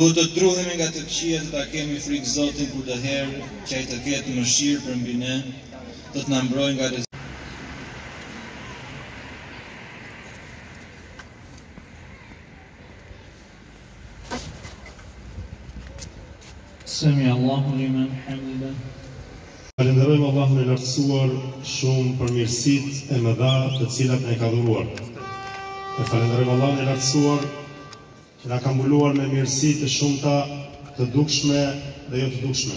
Po të druhemi nga të këqia të ta kemi frikë Zotin kurdoherë që ai të ketë mëshirë për mbi ne, të të na mbrojë nga rreziqet. Semia Allahu limen hamidah Falënderojmë Allahun e Lartësuar shumë për mirësitë e mëdha të cilat na i ka dhuruar. E falënderojmë Allahun e Lartësuar që na ka mbuluar me mirësi të shumta të dukshme dhe jo të dukshme.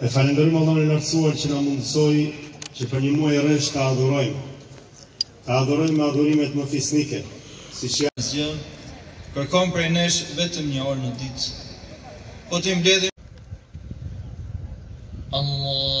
E falenderojmë Allahun e Lartësuar që na mundësoi që për një muaj rresht ta adhurojmë. Ta adhurojmë me adhurimet më fisnike, si që asgjë, kërkon prej nesh vetëm një orë në ditë. Po të i mbledhim... Allah...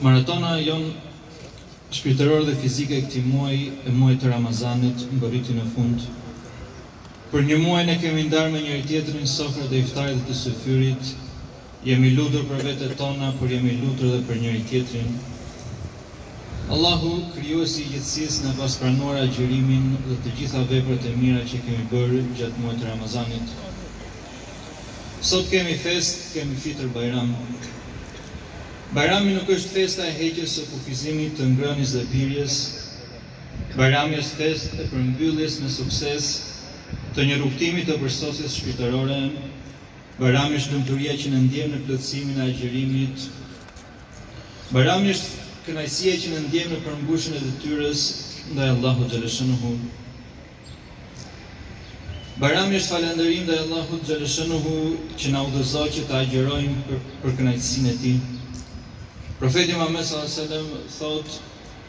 Maratona jonë shpirtërore dhe fizike e këtij muaji, e muajit të Ramazanit, mbërriti në fund. Për një muaj ne kemi ndarë me njëri-tjetrin sofrat e iftarit dhe të syfyrit, Jemi lutur për vetet tona por jemi lutur dhe për njëri tjetrin Allahu krijuesi i gjithësisë na pastë pranuar agjërimin dhe të gjitha veprat e mira që kemi bërë gjatë muajit të Ramazanit Sot kemi festë kemi fitër bajram Bajrami nuk është festa e heqjes së kufizimit të ngrënies dhe pirjes Bajrami është festë e përmbylljes me sukses të një rrugëtimi të përsosjes shpirtërore Bajrami është lumturia që ne ndjejmë në plotësimin e agjërimit Bajrami është kënaqësia që ne ndjejmë në përmbushjen e detyrës ndaj Allahut xhaleshanuhu Bajrami është falënderim ndaj Allahut xhaleshanuhu që na udhëzoi që të agjërojmë për kënaqësinë e tij Profeti Muhammed sallallahu alaihi wasallam thotë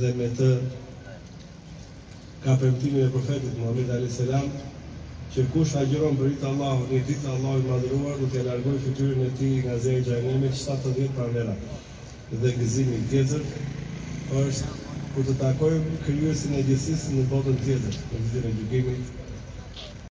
dhe me të ka premtimin e Profetit Muhamed alejhi selam që kush agjëron për hir të Allahut një ditë Allahu i Madhëruar do t'ia largojë fytyrën e tij nga zjarri i Xhehenemit shtatëdhjetë pranvera. Dhe gëzimi tjetër është kur të takojmë Krijuesin e gjithësisë në botën tjetër, në Ditën e Gjykimit.